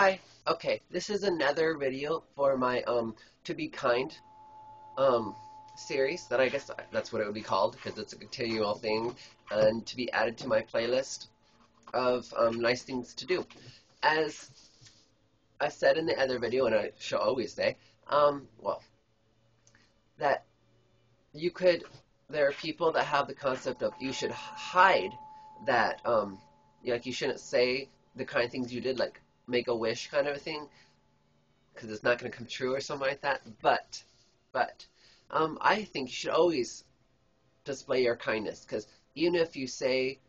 Hi. Okay, this is another video for my um to be kind um series that I guess that's what it would be called because it's a continual thing and to be added to my playlist of um, nice things to do. As I said in the other video, and I shall always say, um, well, that you could, there are people that have the concept of you should hide that, um, like you shouldn't say the kind of things you did, like make a wish kind of a thing, because it's not going to come true or something like that. But, but, um, I think you should always display your kindness, because even if you say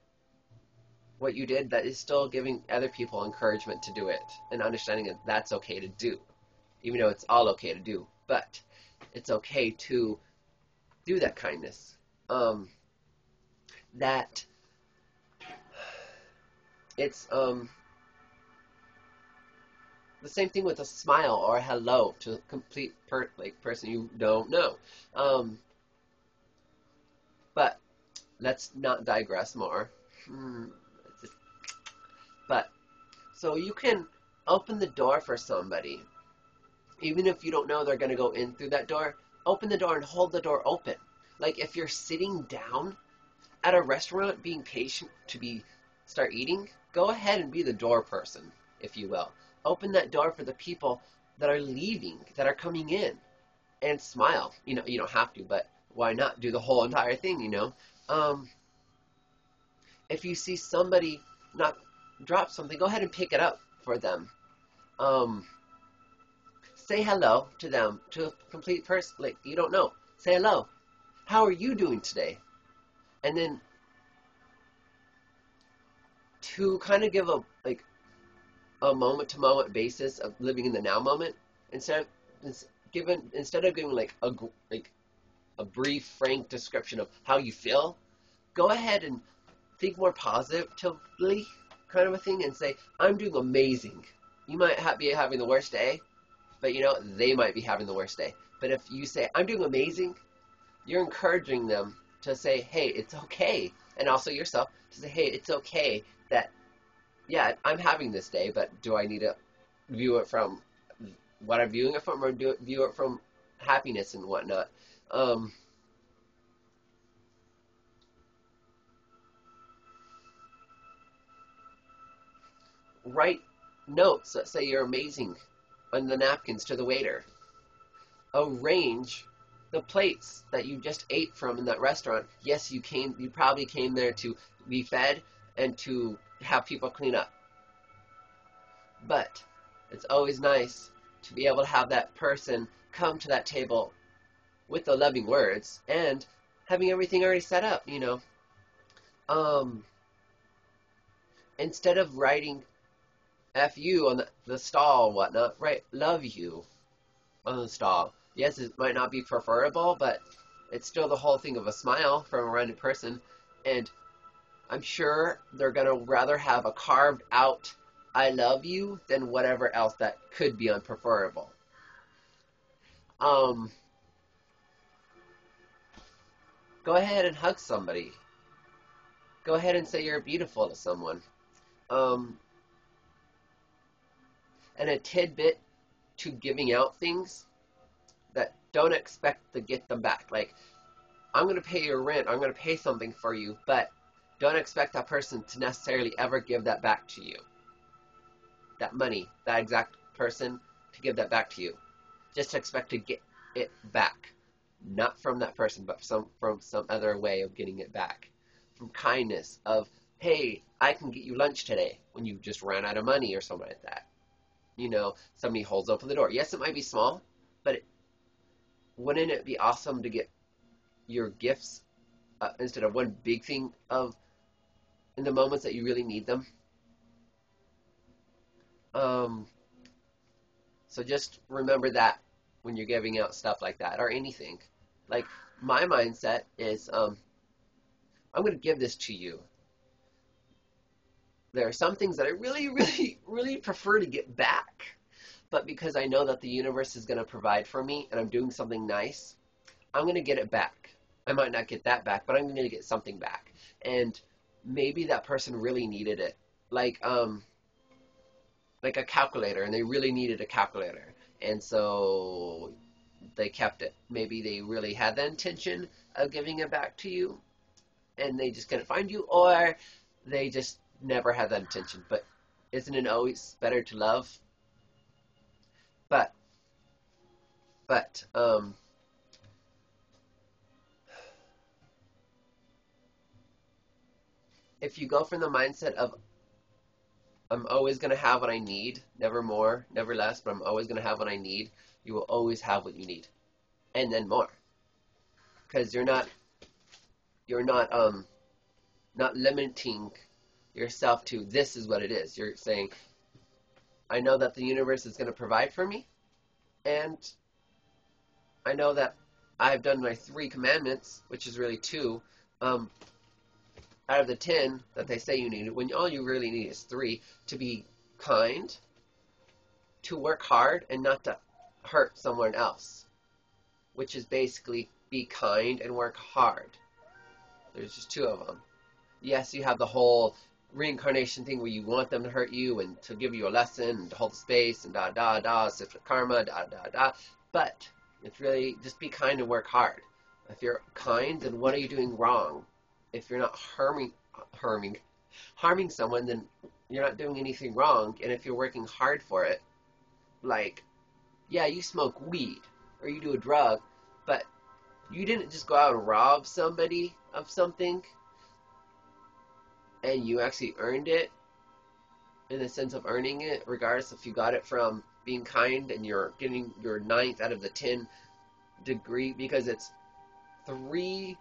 what you did, that is still giving other people encouragement to do it and understanding that that's okay to do, even though it's all okay to do. But it's okay to do that kindness. Um, that it's um, the same thing with a smile or a hello to a complete per- like person you don't know. Um, but let's not digress more. Hmm. But so you can open the door for somebody, even if you don't know they're going to go in through that door. Open the door and hold the door open. Like if you're sitting down at a restaurant, being patient to be start eating, go ahead and be the door person, if you will. Open that door for the people that are leaving, that are coming in, and smile. You know, you don't have to, but why not do the whole entire thing? You know, um, if you see somebody not drop something, go ahead and pick it up for them. Um, say hello to them, to a complete person like you don't know. Say hello. How are you doing today? And then to kind of give a like a moment to moment basis of living in the now moment instead of given instead of giving like a like a brief frank description of how you feel go ahead and think more positively kind of a thing and say, I'm doing amazing. You might ha- be having the worst day, but you know, they might be having the worst day. But if you say, I'm doing amazing, you're encouraging them to say, hey, it's okay. And also yourself to say, hey, it's okay that, yeah, I'm having this day, but do I need to view it from what I'm viewing it from or do it, view it from happiness and whatnot? Um, write notes that say you're amazing on the napkins to the waiter. Arrange the plates that you just ate from in that restaurant. Yes, you came you probably came there to be fed and to have people clean up. But it's always nice to be able to have that person come to that table with the loving words and having everything already set up, you know. Um, instead of writing F you on the, the stall, whatnot, right? Love you on the stall. Yes, it might not be preferable, but it's still the whole thing of a smile from a random person. And I'm sure they're going to rather have a carved out I love you than whatever else that could be unpreferable. Um, go ahead and hug somebody. Go ahead and say you're beautiful to someone. Um, and a tidbit to giving out things that don't expect to get them back. Like, I'm going to pay your rent, I'm going to pay something for you, but don't expect that person to necessarily ever give that back to you. That money, that exact person to give that back to you. Just expect to get it back. Not from that person, but some from some other way of getting it back. From kindness of, hey, I can get you lunch today when you just ran out of money or something like that you know, somebody holds open the door. Yes, it might be small, but it, wouldn't it be awesome to get your gifts uh, instead of one big thing of in the moments that you really need them? Um, so just remember that when you're giving out stuff like that or anything. Like my mindset is, um, I'm going to give this to you there are some things that I really, really, really prefer to get back. But because I know that the universe is going to provide for me and I'm doing something nice, I'm going to get it back. I might not get that back, but I'm going to get something back. And maybe that person really needed it. Like, um, like a calculator, and they really needed a calculator, and so they kept it. Maybe they really had the intention of giving it back to you, and they just couldn't find you, or they just never had that intention. But isn't it always better to love? But, but, um, if you go from the mindset of I'm always going to have what I need, never more, never less, but I'm always going to have what I need, you will always have what you need. And then more. Cuz you're not you're not um not limiting yourself to this is what it is. You're saying I know that the universe is going to provide for me and I know that I've done my three commandments, which is really two. Um, out of the ten that they say you need, when all you really need is three, to be kind, to work hard, and not to hurt someone else, which is basically be kind and work hard. There's just two of them. Yes, you have the whole reincarnation thing where you want them to hurt you and to give you a lesson and to hold space and da da da, sift karma, da da da. But it's really just be kind and work hard. If you're kind, then what are you doing wrong? If you're not harming harming harming someone, then you're not doing anything wrong. And if you're working hard for it, like, yeah, you smoke weed or you do a drug, but you didn't just go out and rob somebody of something and you actually earned it in the sense of earning it, regardless if you got it from being kind and you're getting your ninth out of the ten degree because it's three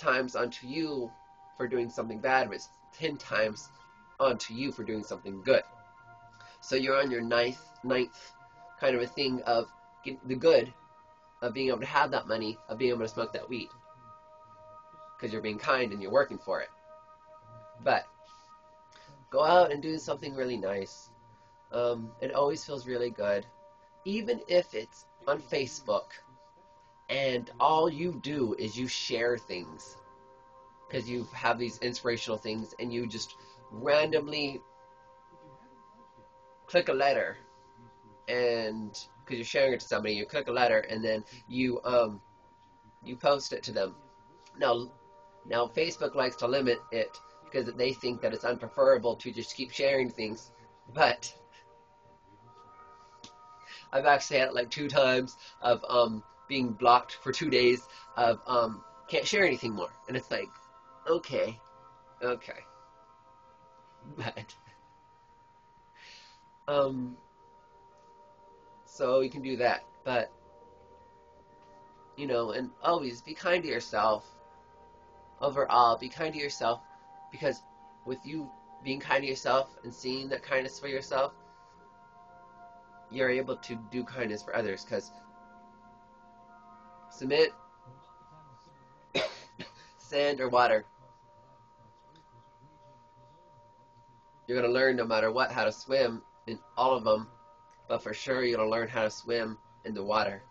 times unto you for doing something bad, but it's ten times unto you for doing something good. So you're on your ninth, ninth kind of a thing of the good of being able to have that money, of being able to smoke that weed. Because you're being kind and you're working for it. But go out and do something really nice. Um, it always feels really good. Even if it's on Facebook and all you do is you share things. Because you have these inspirational things and you just randomly click a letter. And because you're sharing it to somebody you click a letter and then you um you post it to them. Now now facebook likes to limit it because they think that it's unpreferable to just keep sharing things. But I've actually had it like two times of um being blocked for two days of um, can't share anything more. And it's like, okay, okay. But, um, so you can do that. But, you know, and always be kind to yourself. Overall, be kind to yourself because with you being kind to yourself and seeing that kindness for yourself, you're able to do kindness for others because Cement, sand, or water. You're going to learn no matter what how to swim in all of them, but for sure you're going to learn how to swim in the water.